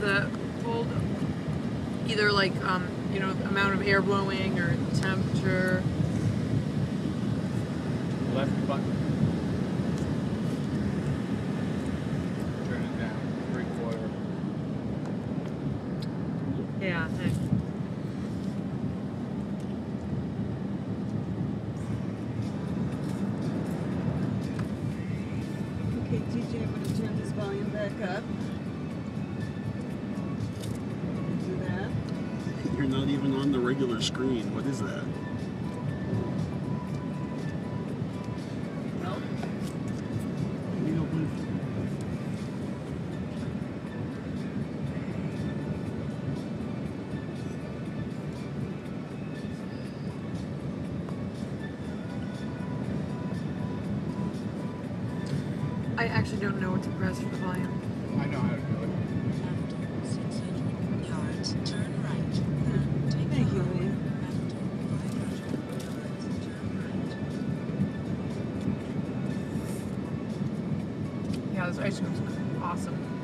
the cold, either like um, you know amount of air blowing or temperature. screen. What is that? I actually don't know what to press for the volume. I know how to those ice creams are awesome.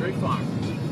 Tree farm.